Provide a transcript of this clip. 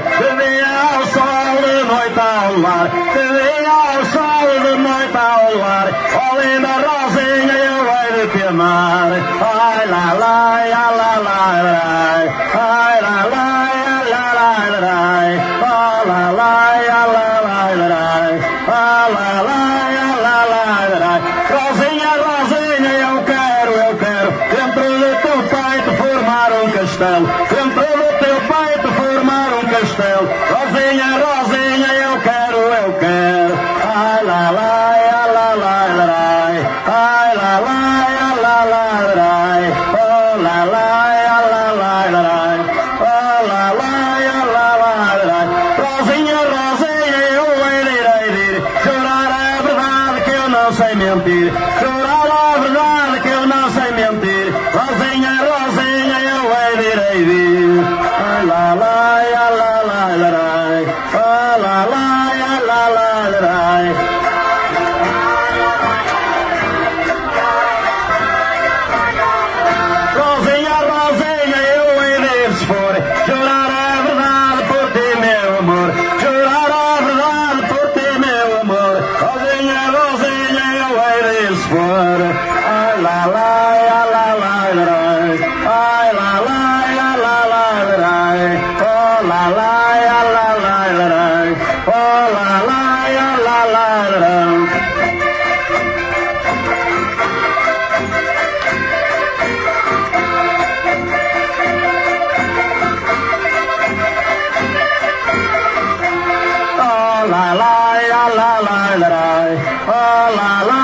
De vinha ao sol de noite ao lar, de vinha ao sol de noite ao lar. Ó linda Rosinha, eu hei de te amar. Ai, lá, lá, ai, lá, lá, ai, ai, lá, lá, ai, lá, lá, ai, ó, lá, lá, ai, lá, lá, que eu de se for Ai, lá, lá, ai, lá, lá, ai, ai, lá, lá, ai, lá, lá, ai, oh, lá, lá, ai, lá, lá, ai, oh, lá, lá, ai, lá, lá, ai. Oh la la ya la la la la. Oh la la ya la